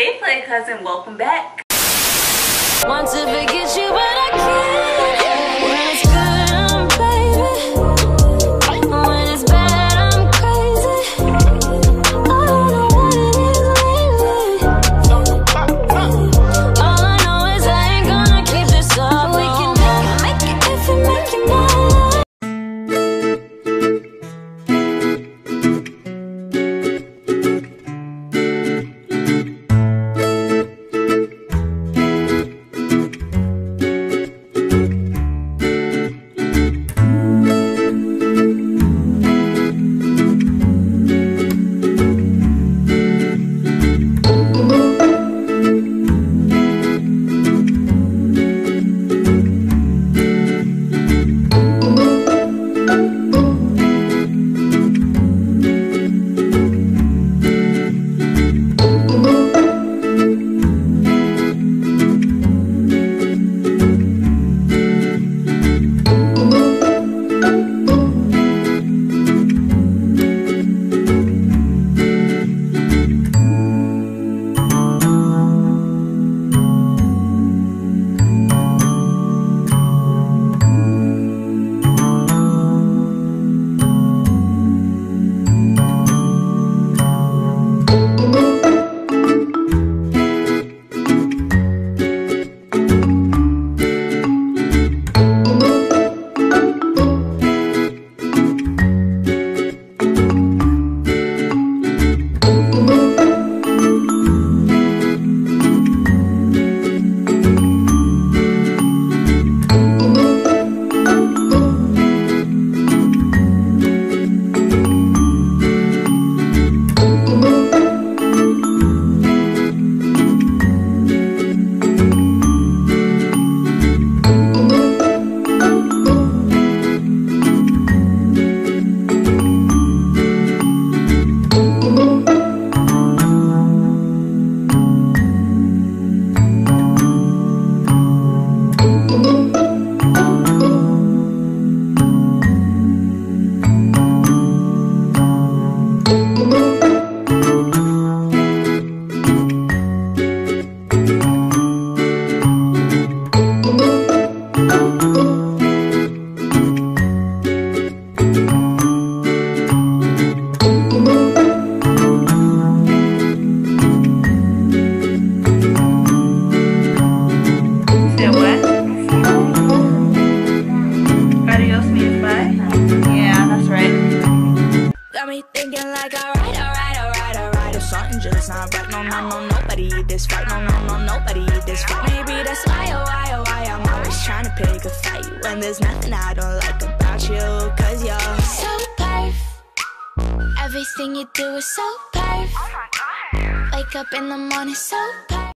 Hey play cousin, welcome back. Want to forget you, but I can't. Thinking like alright, alright, alright, alright. Something just not right, no, no, no, nobody eat this right, no, no, no, nobody eat this right. Maybe that's why, oh, why, oh, why I'm always trying to pick a fight when there's nothing I don't like about you, cause you're so perf. Everything you do is so perf. Oh Wake up in the morning so perf.